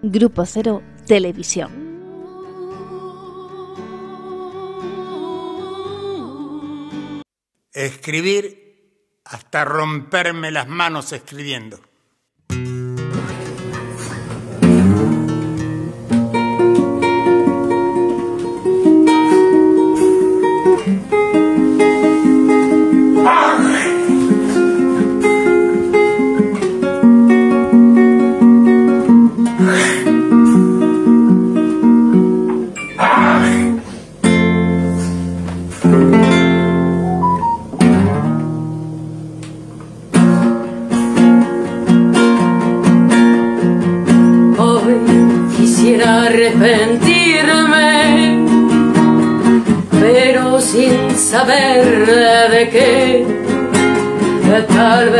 Grupo Cero Televisión. Escribir hasta romperme las manos escribiendo. De qué. Tal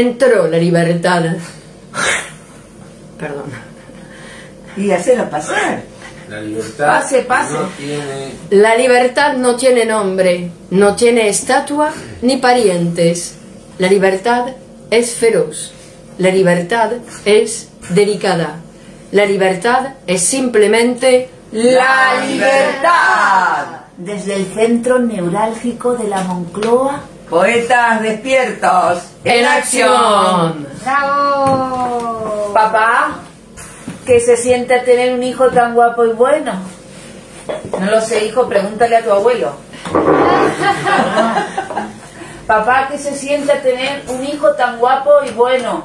entró la libertad. Perdón. Y hacerlo pasar. La libertad Pase, pase. no tiene La libertad no tiene nombre, no tiene estatua ni parientes. La libertad es feroz. La libertad es delicada. La libertad es simplemente La libertad. Desde el centro neurálgico de la Moncloa. Poetas despiertos. en acción. ¡Bravo! Papá, ¿qué se siente tener un hijo tan guapo y bueno? No lo sé, hijo, pregúntale a tu abuelo. Papá, ¿qué se siente tener un hijo tan guapo y bueno?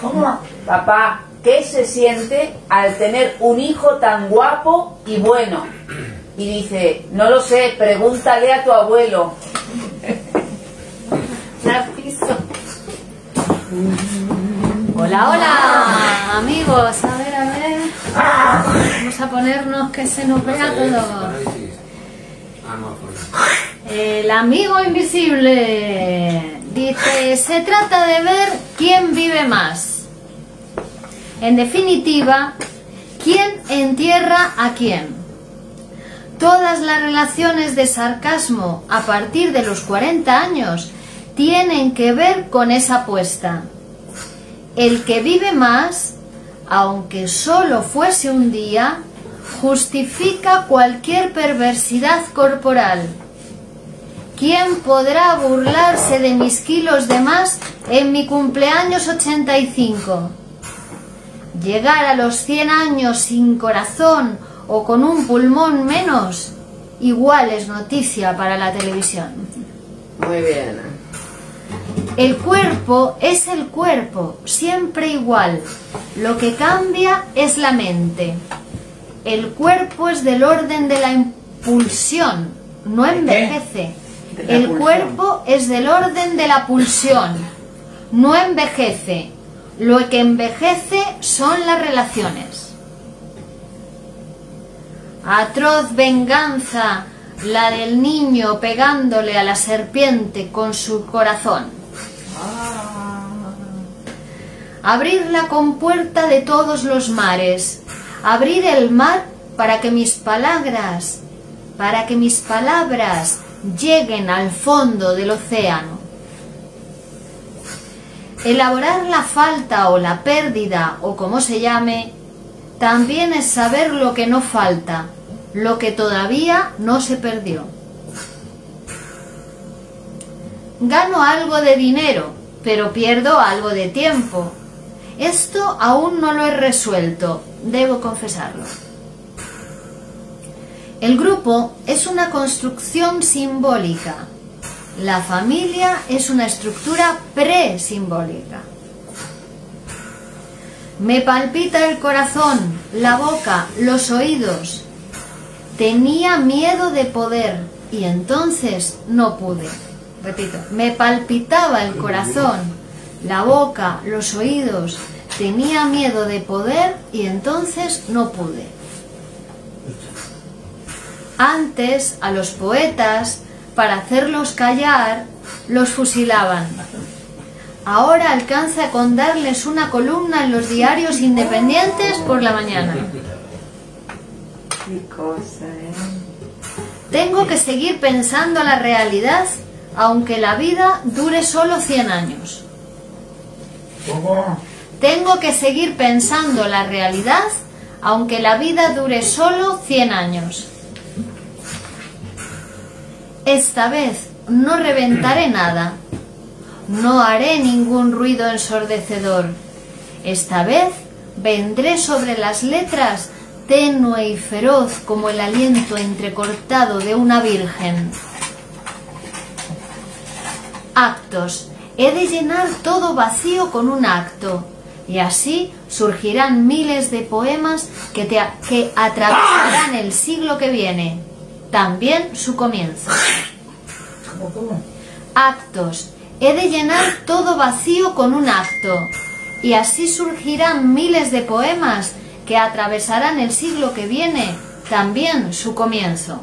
¿Cómo? Papá, ¿qué se siente al tener un hijo tan guapo y bueno? Y dice, no lo sé, pregúntale a tu abuelo. Hola, hola, amigos. A ver, a ver. Vamos a ponernos que se nos vea todo. El amigo invisible dice, se trata de ver quién vive más. En definitiva, quién entierra a quién. Todas las relaciones de sarcasmo a partir de los 40 años tienen que ver con esa apuesta. El que vive más, aunque solo fuese un día, justifica cualquier perversidad corporal. ¿Quién podrá burlarse de mis kilos de más en mi cumpleaños 85? Llegar a los 100 años sin corazón o con un pulmón menos igual es noticia para la televisión. Muy bien. El cuerpo es el cuerpo, siempre igual. Lo que cambia es la mente. El cuerpo es del orden de la impulsión, no envejece. El pulsión. cuerpo es del orden de la pulsión, no envejece. Lo que envejece son las relaciones. Atroz venganza la del niño pegándole a la serpiente con su corazón. Abrir la compuerta de todos los mares, abrir el mar para que mis palabras, para que mis palabras lleguen al fondo del océano. Elaborar la falta o la pérdida o como se llame, también es saber lo que no falta, lo que todavía no se perdió. Gano algo de dinero, pero pierdo algo de tiempo. Esto aún no lo he resuelto, debo confesarlo. El grupo es una construcción simbólica. La familia es una estructura presimbólica. Me palpita el corazón, la boca, los oídos. Tenía miedo de poder y entonces no pude. Repito, me palpitaba el corazón, la boca, los oídos. Tenía miedo de poder y entonces no pude. Antes a los poetas, para hacerlos callar, los fusilaban. Ahora alcanza con darles una columna en los diarios independientes por la mañana. Qué cosa, ¿eh? Tengo que seguir pensando la realidad, aunque la vida dure solo 100 años. ¿Cómo? Tengo que seguir pensando la realidad, aunque la vida dure solo 100 años. Esta vez no reventaré nada. No haré ningún ruido ensordecedor. Esta vez vendré sobre las letras tenue y feroz como el aliento entrecortado de una virgen. Actos. He de llenar todo vacío con un acto. Y así surgirán miles de poemas que, te, que atravesarán el siglo que viene. También su comienzo. Actos. He de llenar todo vacío con un acto. Y así surgirán miles de poemas que atravesarán el siglo que viene, también su comienzo.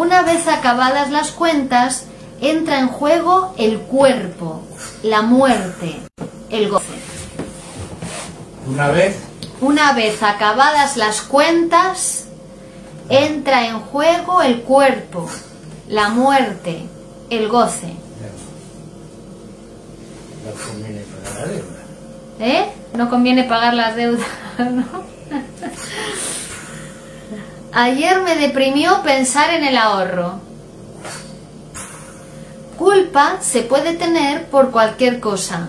Una vez acabadas las cuentas, entra en juego el cuerpo, la muerte, el goce. Una vez, Una vez acabadas las cuentas, entra en juego el cuerpo, la muerte, el goce. no conviene pagar la deuda. ¿Eh? No conviene pagar las deudas, ¿no? Ayer me deprimió pensar en el ahorro. Culpa se puede tener por cualquier cosa.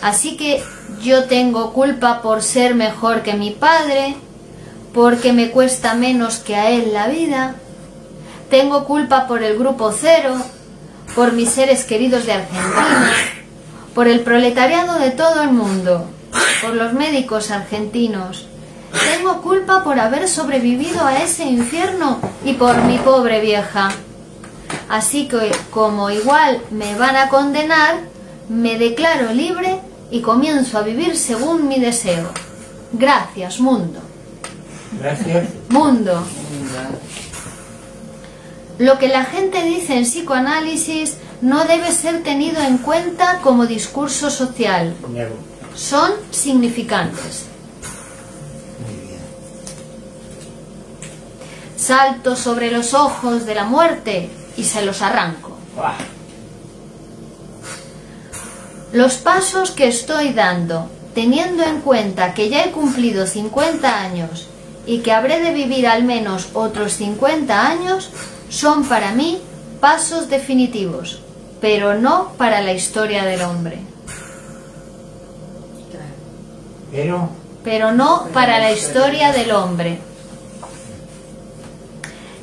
Así que yo tengo culpa por ser mejor que mi padre, porque me cuesta menos que a él la vida. Tengo culpa por el grupo cero, por mis seres queridos de Argentina, por el proletariado de todo el mundo, por los médicos argentinos. Tengo culpa por haber sobrevivido a ese infierno y por mi pobre vieja. Así que como igual me van a condenar, me declaro libre y comienzo a vivir según mi deseo. Gracias, mundo. Gracias. Mundo. Lo que la gente dice en psicoanálisis no debe ser tenido en cuenta como discurso social. Son significantes. Salto sobre los ojos de la muerte y se los arranco. Los pasos que estoy dando, teniendo en cuenta que ya he cumplido 50 años y que habré de vivir al menos otros 50 años, son para mí pasos definitivos, pero no para la historia del hombre. Pero, Pero no para la historia del hombre.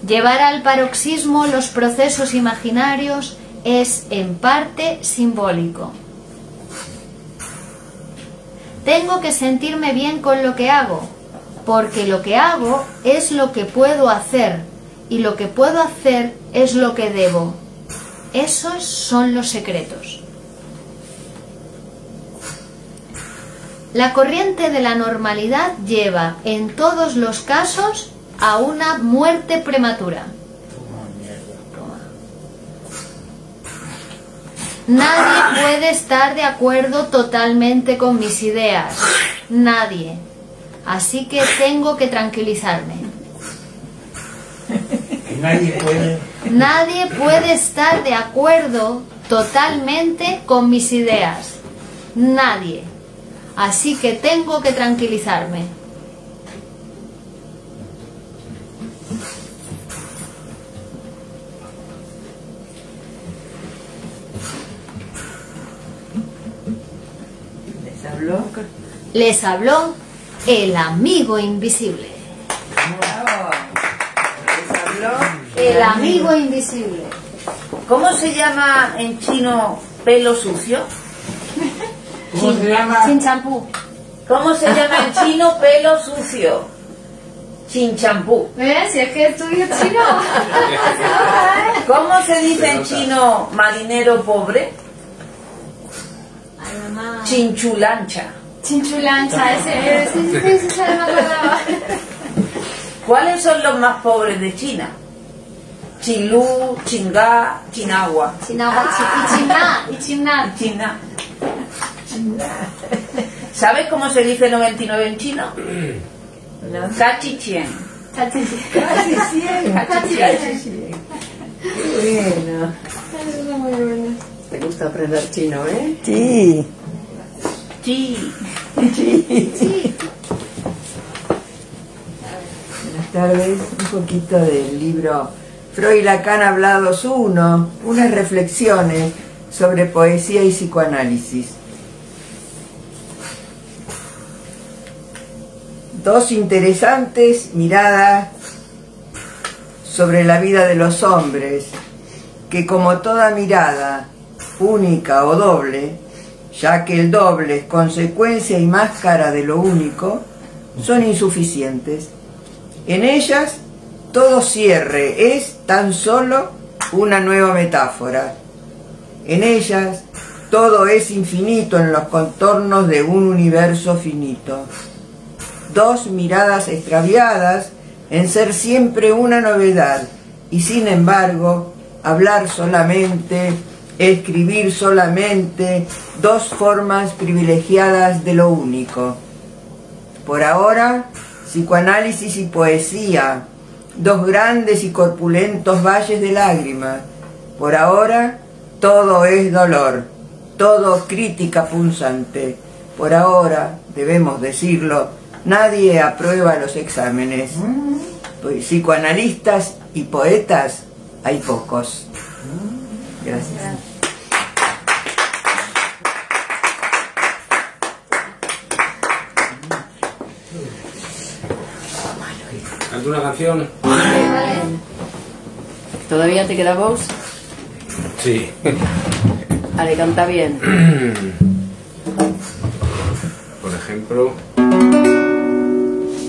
Llevar al paroxismo los procesos imaginarios es en parte simbólico. Tengo que sentirme bien con lo que hago, porque lo que hago es lo que puedo hacer y lo que puedo hacer es lo que debo. Esos son los secretos. La corriente de la normalidad lleva en todos los casos a una muerte prematura. Nadie puede estar de acuerdo totalmente con mis ideas. Nadie. Así que tengo que tranquilizarme. Nadie puede. Nadie puede estar de acuerdo totalmente con mis ideas. Nadie. Así que tengo que tranquilizarme. ¿Les habló? Les habló el amigo invisible. Bravo. ¿Les habló? El amigo invisible. ¿Cómo se llama en chino pelo sucio? ¿Cómo se llama? Sin champú. ¿Cómo se llama en chino pelo sucio? Chin champú. ¿Ves? Si es que estudio chino. ¿Cómo se dice en chino marinero pobre? Chinchulancha. Chinchulancha, ese, ese, ese, ese no me acordaba. ¿Cuáles son los más pobres de China? Chilú, Chingá, Chinagua. Chinagua, chi- y chimná, y. China. ¿Sabes cómo se dice 99 en chino? Cachichien. Casi 100. Casi 100. Qué bueno. ¿Te gusta aprender chino, eh? Sí. Chi. Buenas tardes. Un poquito del libro Freud y Lacan Hablados 1, unas reflexiones sobre poesía y psicoanálisis. Dos interesantes miradas sobre la vida de los hombres, que como toda mirada, única o doble, ya que el doble consecuencia y máscara de lo único, son insuficientes. En ellas todo cierre es tan solo una nueva metáfora. En ellas todo es infinito en los contornos de un universo finito. Dos miradas extraviadas en ser siempre una novedad y sin embargo hablar solamente, escribir solamente, dos formas privilegiadas de lo único. Por ahora, psicoanálisis y poesía, dos grandes y corpulentos valles de lágrimas. Por ahora, todo es dolor, todo crítica punzante. Por ahora, debemos decirlo, nadie aprueba los exámenes. Pues psicoanalistas y poetas hay pocos. Gracias. Una canción? ¿Todavía te queda voz? Sí. Ale, canta bien. Por ejemplo,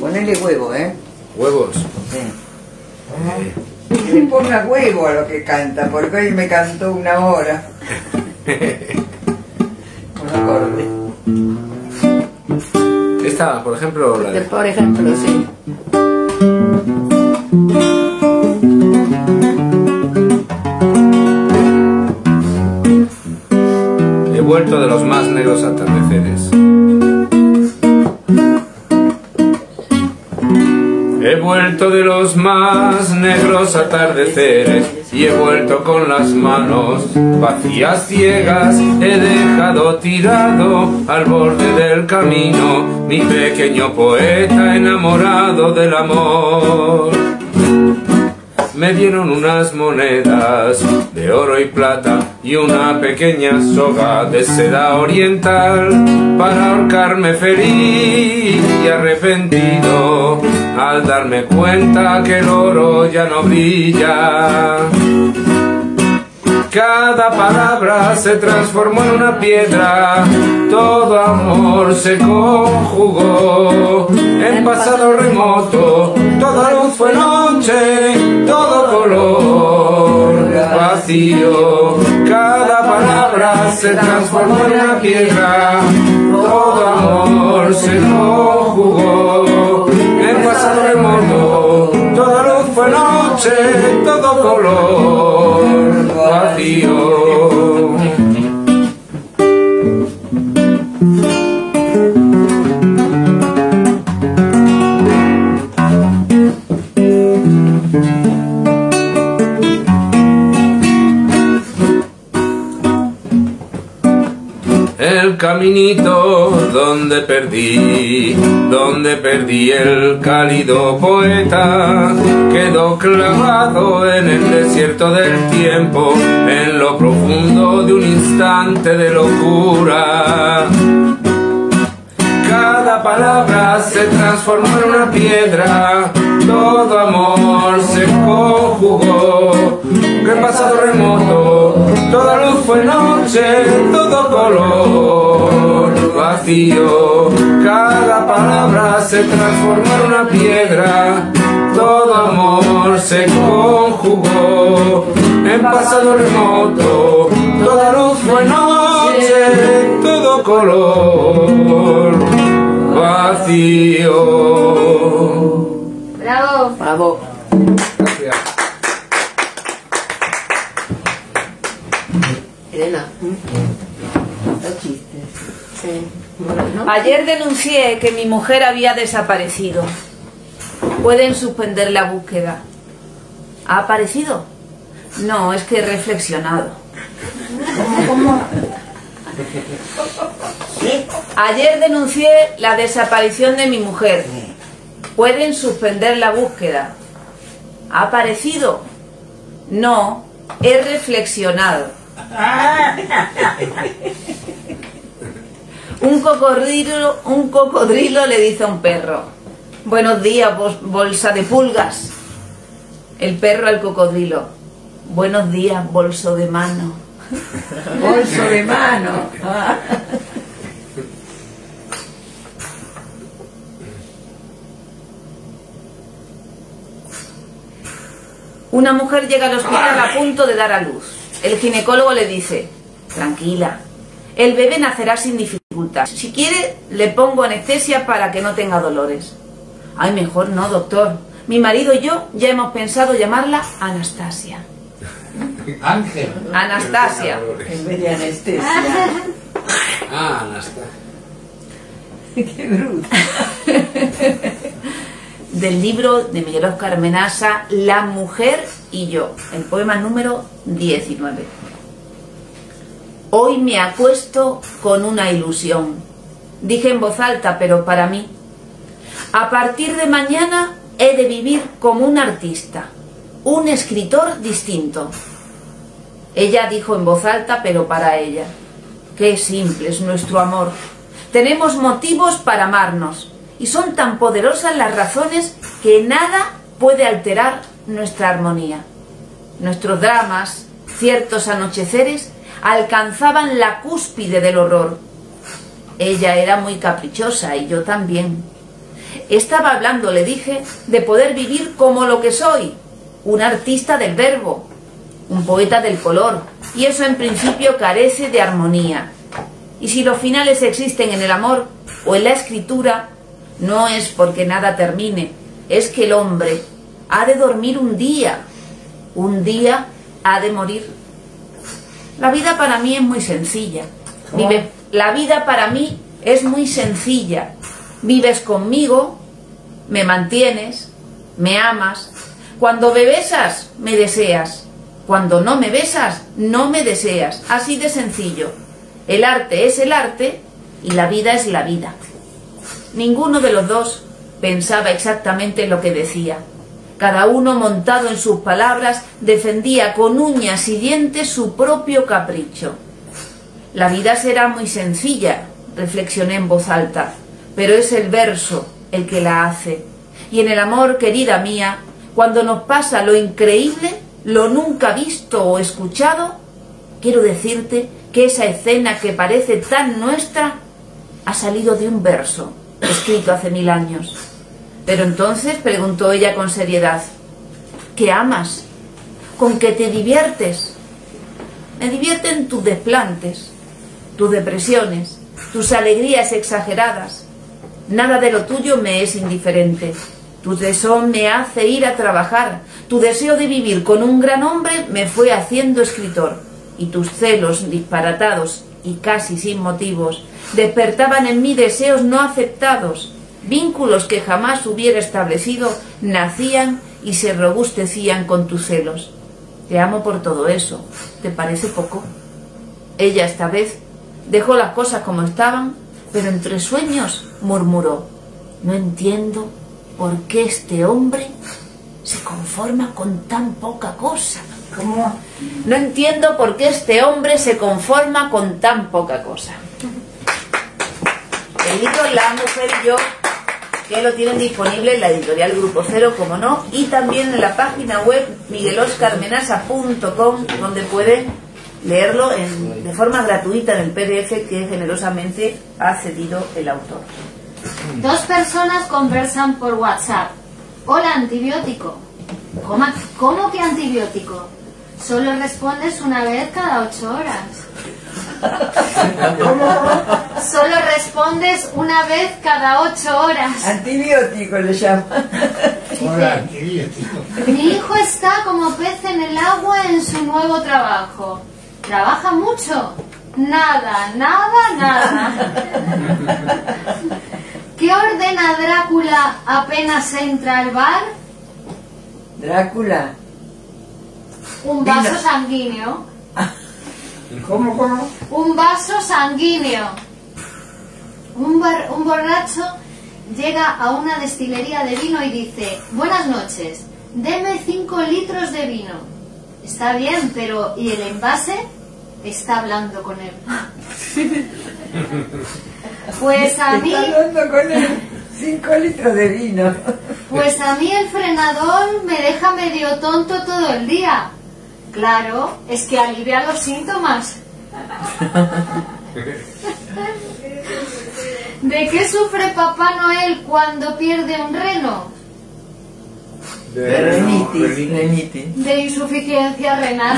Ponele huevo, ¿eh? huevos. Sí. Que le ponga huevo a lo que canta, porque hoy me cantó una hora. Un acorde. Esta, por ejemplo, la de... Por ejemplo, sí. He vuelto de los más negros atardeceres. He vuelto de los más negros atardeceres y he vuelto con las manos vacías ciegas. He dejado tirado al borde del camino mi pequeño poeta enamorado del amor. Me dieron unas monedas de oro y plata y una pequeña soga de seda oriental para ahorcarme feliz y arrepentido al darme cuenta que el oro ya no brilla. Cada palabra se transformó en una piedra, todo amor se conjugó en pasado remoto, toda luz fue noche, todo color vacío. Cada palabra se transformó en una piedra, todo amor se conjugó en pasado remoto, toda luz fue noche, todo color vacío. El caminito donde perdí, donde perdí el cálido poeta, quedó clavado en el desierto del tiempo, en lo profundo de un instante de locura. Cada palabra se transformó en una piedra, todo amor se conjugó. Que pasado remoto, toda luz fue noche, todo color vacío. Cada palabra se transformó en una piedra, todo amor se conjugó. En pasado remoto, toda luz fue noche, todo color vacío. Bravo. Bravo. Elena. Los chistes. Sí. Bueno. Ayer denuncié que mi mujer había desaparecido. Pueden suspender la búsqueda. ¿Ha aparecido? No, es que he reflexionado. Ayer denuncié la desaparición de mi mujer. Pueden suspender la búsqueda. ¿Ha aparecido? No, he reflexionado. Un cocodrilo, un cocodrilo le dice a un perro, buenos días, bolsa de pulgas. El perro al cocodrilo, buenos días, bolso de mano. Bolso de mano. Una mujer llega al hospital a punto de dar a luz. El ginecólogo le dice, tranquila, el bebé nacerá sin dificultad. Si quiere, le pongo anestesia para que no tenga dolores. Ay, mejor no, doctor. Mi marido y yo ya hemos pensado llamarla Anastasia. Ángel. Anastasia. En vez de anestesia. Ah, Anastasia. Qué bruto. Del libro de Miguel Oscar Menasa, La mujer y yo, el poema número 19. Hoy me acuesto con una ilusión. Dije en voz alta, pero para mí. A partir de mañana he de vivir como un artista, un escritor distinto. Ella dijo en voz alta, pero para ella. Qué simple es nuestro amor. Tenemos motivos para amarnos y son tan poderosas las razones que nada puede alterar nuestra armonía. Nuestros dramas, ciertos anocheceres, alcanzaban la cúspide del horror. Ella era muy caprichosa y yo también. Estaba hablando, le dije, de poder vivir como lo que soy, un artista del verbo, un poeta del color, y eso en principio carece de armonía. Y si los finales existen en el amor o en la escritura, no es porque nada termine, es que el hombre ha de dormir un día, un día ha de morir. La vida para mí es muy sencilla. Vive, la vida para mí es muy sencilla. Vives conmigo, me mantienes, me amas. Cuando me besas, me deseas. Cuando no me besas, no me deseas. Así de sencillo. El arte es el arte y la vida es la vida. Ninguno de los dos pensaba exactamente lo que decía. Cada uno, montado en sus palabras, defendía con uñas y dientes su propio capricho. La vida será muy sencilla, reflexioné en voz alta, pero es el verso el que la hace. Y en el amor, querida mía, cuando nos pasa lo increíble, lo nunca visto o escuchado, quiero decirte que esa escena que parece tan nuestra ha salido de un verso escrito hace mil años. Pero entonces preguntó ella con seriedad, ¿qué amas? ¿Con qué te diviertes? Me divierten tus desplantes, tus depresiones, tus alegrías exageradas. Nada de lo tuyo me es indiferente. Tu tesón me hace ir a trabajar. Tu deseo de vivir con un gran hombre me fue haciendo escritor. Y tus celos disparatados y casi sin motivos despertaban en mí deseos no aceptados. Vínculos que jamás hubiera establecido nacían y se robustecían con tus celos. Te amo por todo eso. ¿Te parece poco? Ella esta vez dejó las cosas como estaban, pero entre sueños murmuró, no entiendo por qué este hombre se conforma con tan poca cosa. No entiendo por qué este hombre se conforma con tan poca cosa. El libro La Mujer y Yo, que lo tienen disponible en la editorial Grupo Cero, como no, y también en la página web migueloscarmenasa.com, donde pueden leerlo de forma gratuita en el PDF que generosamente ha cedido el autor. Dos personas conversan por WhatsApp. Hola, antibiótico. ¿Cómo, cómo que antibiótico? Solo respondes una vez cada ocho horas. Solo respondes una vez cada ocho horas. Antibiótico le llama. Hola, tío. Mi hijo está como pez en el agua en su nuevo trabajo. ¿Trabaja mucho? Nada, nada, nada. ¿Qué ordena Drácula apenas entra al bar? Drácula. Un vaso sanguíneo. ¿Cómo, cómo? Un vaso sanguíneo. Un, bar- un borracho llega a una destilería de vino y dice, buenas noches, deme 5 litros de vino. Está bien, pero ¿y el envase? Está hablando con él. Pues a mí, Está hablando con él. Cinco litros de vino. pues a mí el frenador me deja medio tonto todo el día. Claro, es que alivia los síntomas. ¿De qué sufre Papá Noel cuando pierde un reno? De renitis. Renitis. De insuficiencia renal.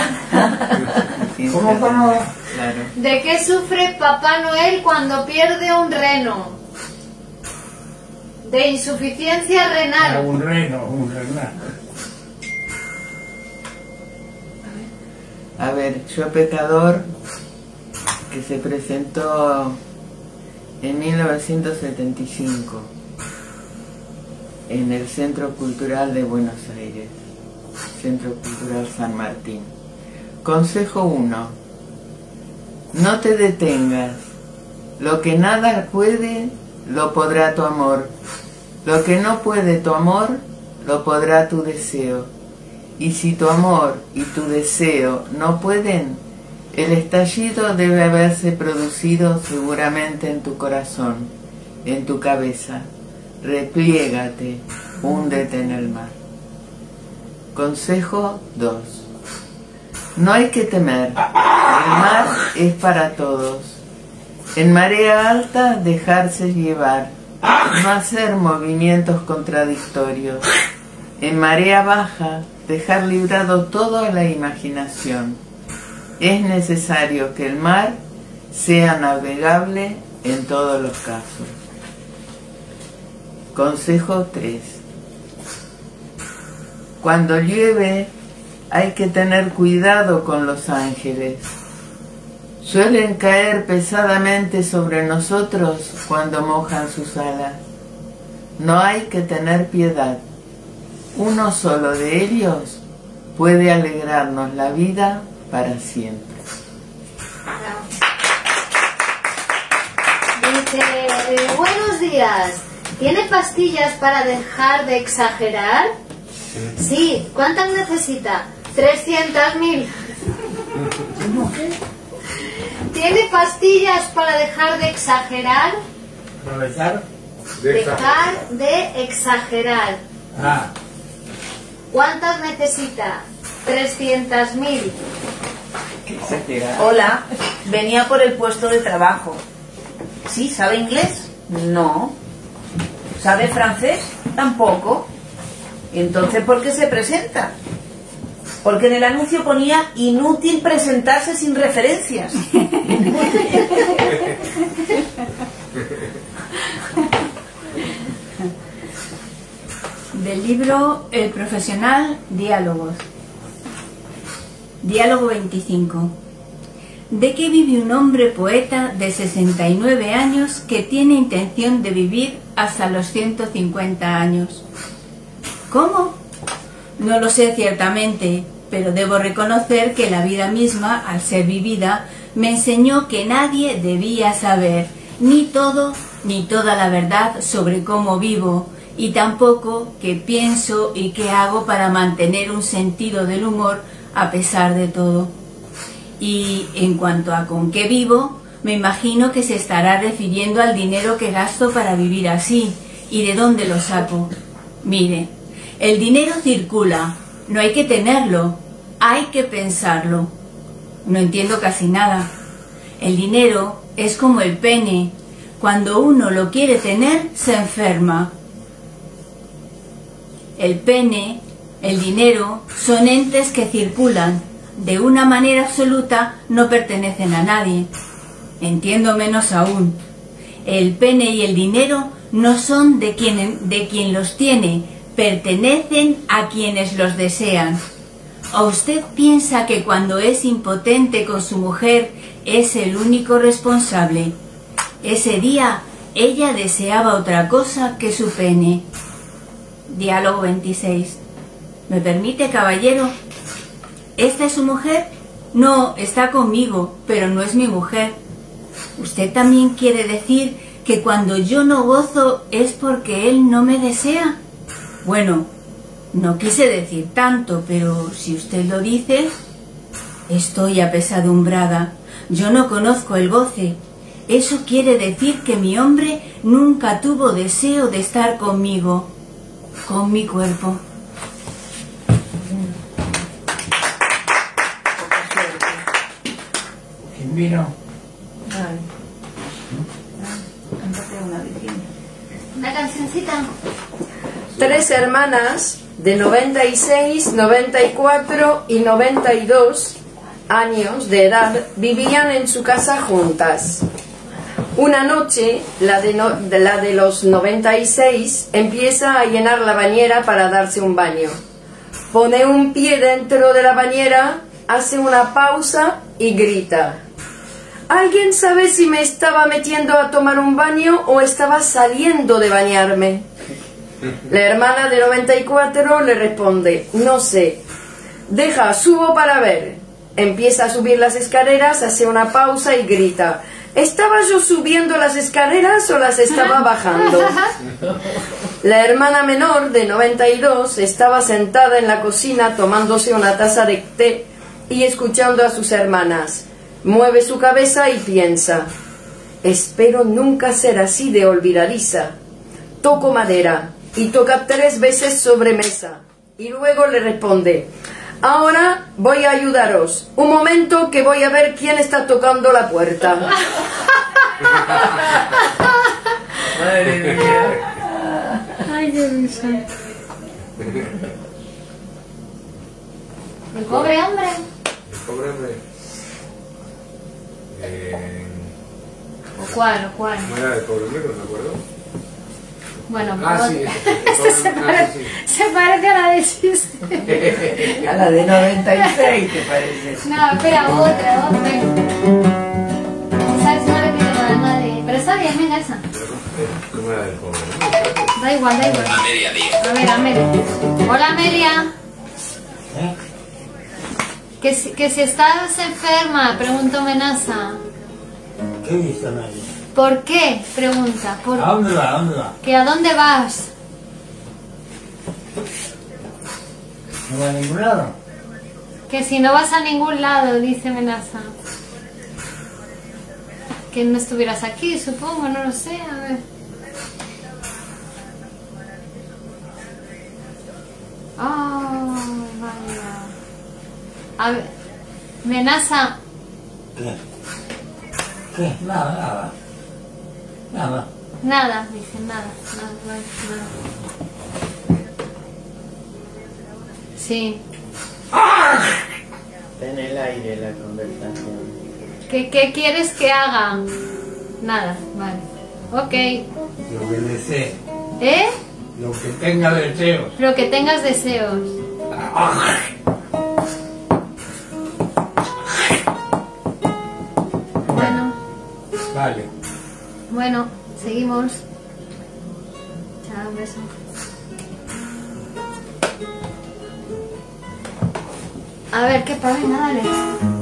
¿Cómo, cómo? Claro. ¿De qué sufre Papá Noel cuando pierde un reno? De insuficiencia Ah, renal. Un reno, un renal. A ver, yo pecador, que se presentó en 1975 en el Centro Cultural de Buenos Aires, Centro Cultural San Martín. Consejo 1. No te detengas. Lo que nada puede, lo podrá tu amor. Lo que no puede tu amor, lo podrá tu deseo. Y si tu amor y tu deseo no pueden, el estallido debe haberse producido seguramente en tu corazón, en tu cabeza. Repliégate, húndete en el mar. Consejo 2. No hay que temer. El mar es para todos. En marea alta dejarse llevar. No hacer movimientos contradictorios. En marea baja dejar librado todo a la imaginación. Es necesario que el mar sea navegable en todos los casos. Consejo 3. Cuando llueve hay que tener cuidado con los ángeles. Suelen caer pesadamente sobre nosotros cuando mojan sus alas. No hay que tener piedad. Uno solo de ellos puede alegrarnos la vida para siempre. Dice, eh, buenos días. ¿Tiene pastillas para dejar de exagerar? Sí. ¿Cuántas necesita? 300.000. ¿Tiene pastillas para dejar de exagerar? De Dejar de exagerar. Ah, ¿Cuántas necesita? 300.000. Hola, venía por el puesto de trabajo. ¿Sí? ¿Sabe inglés? No. ¿Sabe francés? Tampoco. Entonces, ¿por qué se presenta? Porque en el anuncio ponía inútil presentarse sin referencias. Del libro El profesional, diálogos. Diálogo 25. ¿De qué vive un hombre poeta de 69 años que tiene intención de vivir hasta los 150 años? ¿Cómo? No lo sé ciertamente, pero debo reconocer que la vida misma, al ser vivida, me enseñó que nadie debía saber ni todo ni toda la verdad sobre cómo vivo, y tampoco qué pienso y qué hago para mantener un sentido del humor a pesar de todo. Y en cuanto a con qué vivo, me imagino que se estará refiriendo al dinero que gasto para vivir así y de dónde lo saco. Mire, el dinero circula, no hay que tenerlo, hay que pensarlo. No entiendo casi nada. El dinero es como el pene. Cuando uno lo quiere tener, se enferma. El pene, el dinero, son entes que circulan. De una manera absoluta no pertenecen a nadie. Entiendo menos aún. El pene y el dinero no son de quien, de quien los tiene, pertenecen a quienes los desean. ¿O usted piensa que cuando es impotente con su mujer es el único responsable? Ese día ella deseaba otra cosa que su pene. Diálogo 26. ¿Me permite, caballero? ¿Esta es su mujer? No, está conmigo, pero no es mi mujer. ¿Usted también quiere decir que cuando yo no gozo es porque él no me desea? Bueno, no quise decir tanto, pero si usted lo dice, estoy apesadumbrada. Yo no conozco el goce. Eso quiere decir que mi hombre nunca tuvo deseo de estar conmigo, con mi cuerpo. ¿quién vino? Una cancioncita. Tres hermanas de 96, 94 y 92 años de edad vivían en su casa juntas. Una noche, la de, los 96 empieza a llenar la bañera para darse un baño. Pone un pie dentro de la bañera, hace una pausa y grita. ¿Alguien sabe si me estaba metiendo a tomar un baño o estaba saliendo de bañarme? La hermana de 94 le responde, no sé. Deja, subo para ver. Empieza a subir las escaleras, hace una pausa y grita, ¿estaba yo subiendo las escaleras o las estaba bajando? La hermana menor de 92 estaba sentada en la cocina tomándose una taza de té y escuchando a sus hermanas. Mueve su cabeza y piensa, espero nunca ser así de olvidadiza. Toco madera y toca tres veces sobre mesa. Y luego le responde, ahora voy a ayudaros. Un momento que voy a ver quién está tocando la puerta. Madre mía. Ay, qué risa. El pobre hombre. Pobre hombre. Eh, ¿O cuál? ¿O cuál? ¿Cómo era el pobre hombre? No me acuerdo. Bueno, Ah, sí. Este se, Ah, pare- sí, se parece a la de chiste. A la de 96, ¿te parece? No, espera, otra, otra. ¿Sabes? No le pido nada a nadie. Pero está bien, venga esa. ¿Cómo era hombre? Da igual, da igual. A ver, Amelia. Hola, Amelia. ¿Eh? Que si, que si estás enferma, preguntó Menaza. ¿Qué dice nadie? ¿Por qué? Pregunta. Por... ¿A dónde va? ¿A dónde ¿Que a dónde vas? No va a ningún lado. Que si no vas a ningún lado, dice Menaza. Que no estuvieras aquí, supongo, no lo sé, a ver. Ah, oh, vaya. A ver, Menaza. ¿Qué? ¿Qué? Nada, nada. Nada. nada, dice nada, nada, vale, nada. Sí. En el aire la conversación. ¿Qué, ¿Qué quieres que haga? Nada, vale. Ok. Lo que desee. ¿Eh? Lo que tenga deseos. Lo que tengas deseos. Bueno, Vale. Bueno, seguimos. Chao, un beso. A ver, ¿qué pasa? Venga,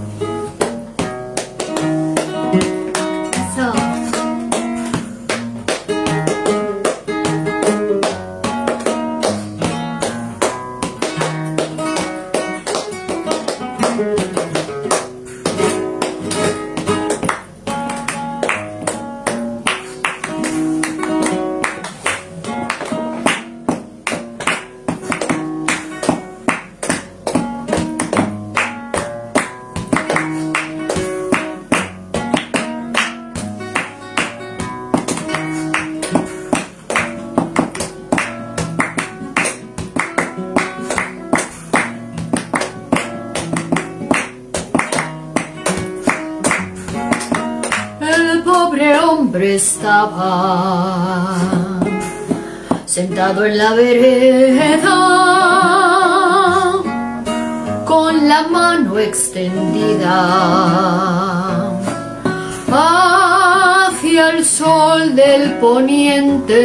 sentado en la vereda con la mano extendida hacia el sol del poniente.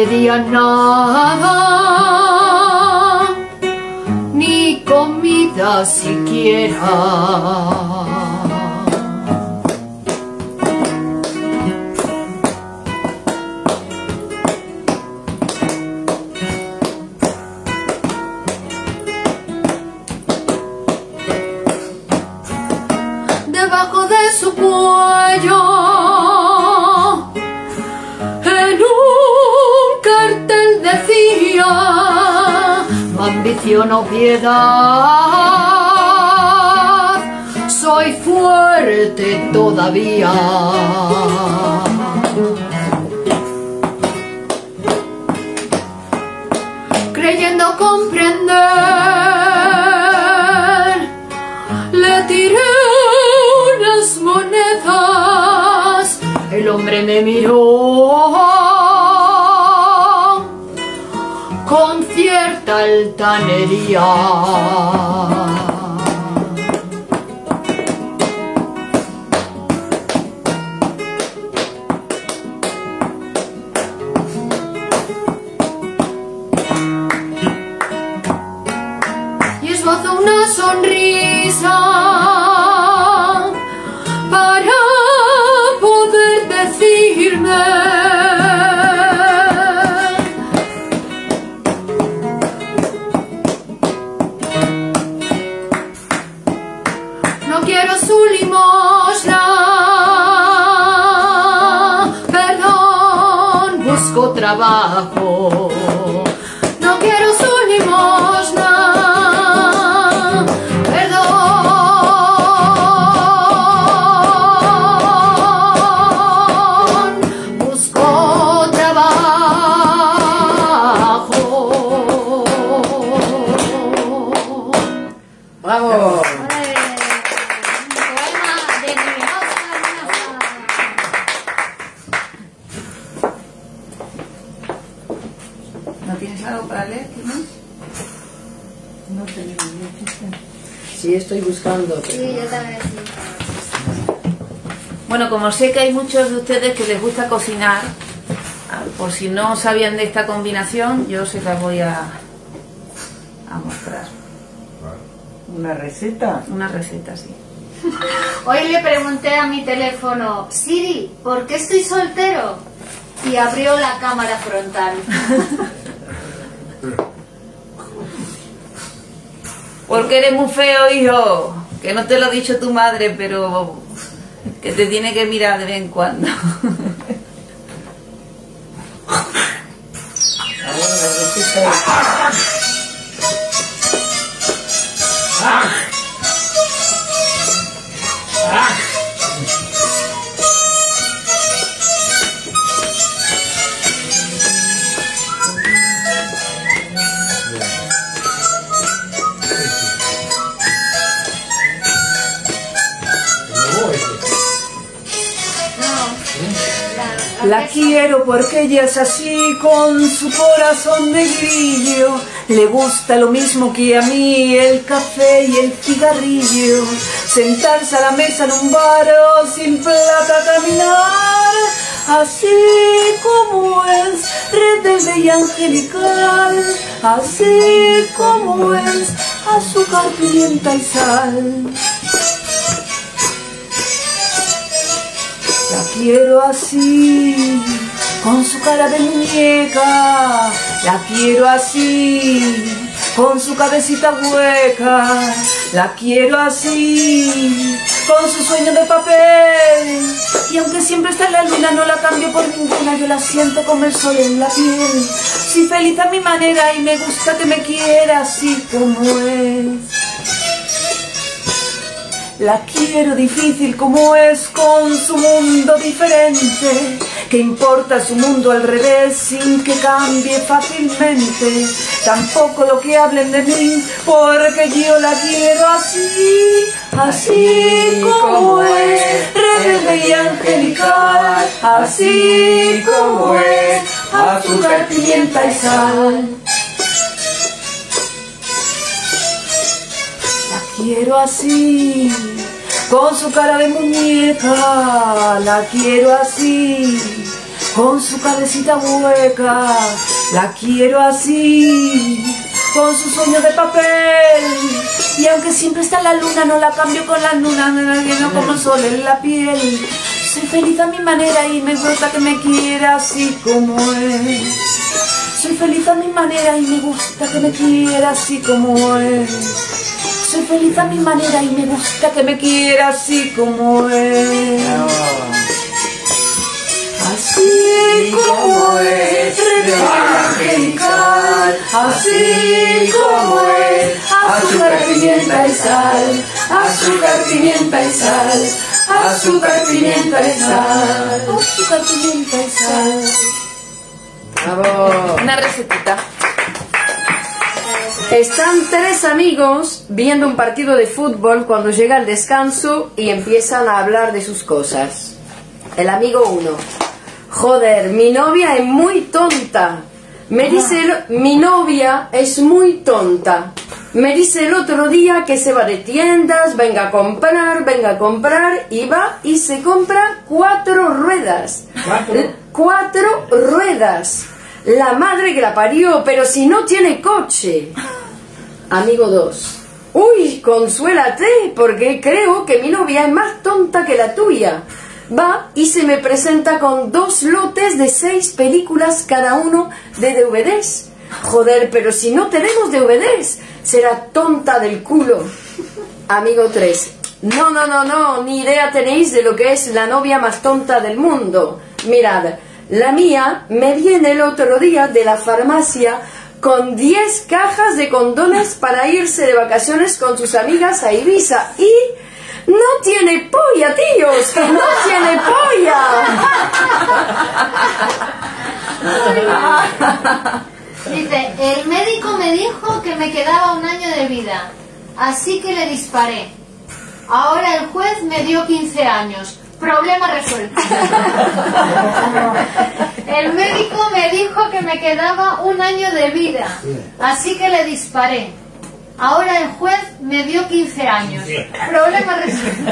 Que no pedían nada, ni comida siquiera. No ambición o piedad soy fuerte todavía. Creyendo comprender le tiré unas monedas, el hombre me miró altanería. Java. Sí, yo también sí. Bueno, como sé que hay muchos de ustedes que les gusta cocinar, ah, por si no sabían de esta combinación, yo se las voy a, a mostrar. ¿Una receta? Una receta, sí. Hoy le pregunté a mi teléfono, Siri, ¿por qué estoy soltero? Y abrió la cámara frontal. Porque eres muy feo, hijo. Que no te lo ha dicho tu madre, pero que te tiene que mirar de vez en cuando. La quiero porque ella es así, con su corazón de grillo. Le gusta lo mismo que a mí, el café y el cigarrillo. Sentarse a la mesa en un bar o sin plata caminar. Así como es, rebelde y angelical. Así como es, azúcar, pimienta y sal. Quiero así, con su cara de muñeca. La quiero así, con su cabecita hueca. La quiero así, con su sueño de papel. Y aunque siempre está en la luna, no la cambio por ninguna. Yo la siento como el sol en la piel. Soy feliz a mi manera y me gusta que me quiera así como es. La quiero difícil como es con su mundo diferente. Que importa su mundo al revés sin que cambie fácilmente. Tampoco lo que hablen de mí, porque yo la quiero así, así como es, rebelde y angelical, así como es, azúcar, pimienta y sal. La quiero así, con su cara de muñeca. La quiero así, con su cabecita hueca. La quiero así, con su sueño de papel. Y aunque siempre está la luna, no la cambio con la luna, no como el sol en la piel. Soy feliz a mi manera y me gusta que me quiera así como es. Soy feliz a mi manera y me gusta que me quiera así como es. Soy feliz a mi manera y me gusta que me quiera así como es. Así como es, angelical, así como es, azúcar, pimienta y sal, azúcar, pimienta y sal, azúcar, pimienta y sal, azúcar, pimienta y sal. Bravo. Una recetita. Están tres amigos viendo un partido de fútbol cuando llega el descanso y empiezan a hablar de sus cosas. El amigo uno. Joder, mi novia es muy tonta. Me dice, el- mi novia es muy tonta. Me dice el otro día que se va de tiendas, venga a comprar, venga a comprar, y va y se compra cuatro ruedas. ¿Cuatro? Cuatro ruedas. La madre que la parió, pero si no tiene coche. Amigo 2. Uy, consuélate, porque creo que mi novia es más tonta que la tuya. Va y se me presenta con dos lotes de seis películas cada uno de DVDs. Joder, pero si no tenemos DVDs, será tonta del culo. Amigo 3. No, no, no, no, ni idea tenéis de lo que es la novia más tonta del mundo. Mirad, la mía me viene el otro día de la farmacia con 10 cajas de condones para irse de vacaciones con sus amigas a Ibiza y no tiene polla, tíos, que no tiene polla. Dice, el médico me dijo que me quedaba un año de vida, así que le disparé. Ahora el juez me dio 15 años. Problema resuelto. El médico me dijo que me quedaba un año de vida, así que le disparé. Ahora el juez me dio 15 años. Problema resuelto.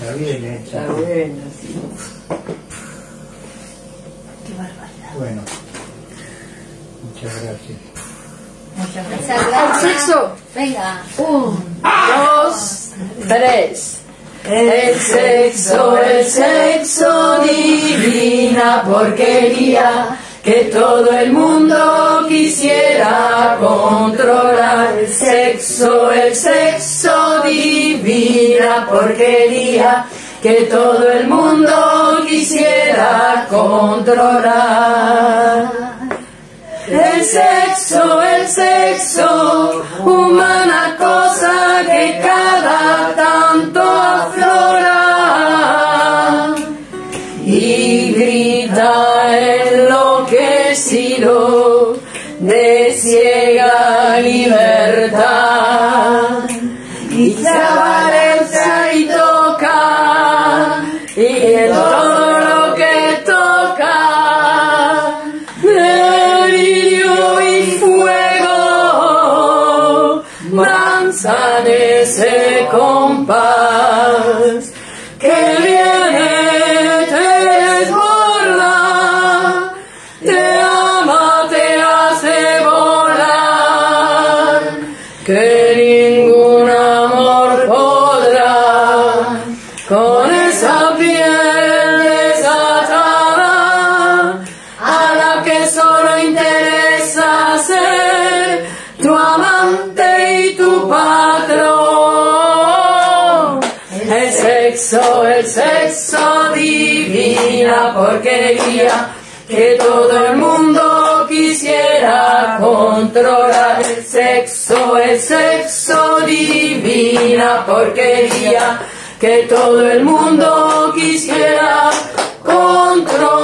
Está bien hecha. Está bueno, sí. Bueno. Muchas gracias. Muchas gracias. Sexo. Venga. Un, dos, tres. El sexo, el sexo, divina porquería que todo el mundo quisiera controlar. El sexo, el sexo, divina porquería que todo el mundo quisiera controlar. El sexo, el sexo, humana cosa que cada de ciega libertad. Y se abalanza y toca y en todo lo que toca delirio y fuego danzan ese compás que que ningún amor podrá con esa piel desatada a la que solo interesa ser tu amante y tu patrón. El sexo, el sexo divina porquería que todo el mundo controlar. El sexo, el sexo divina porquería que todo el mundo quisiera controlar,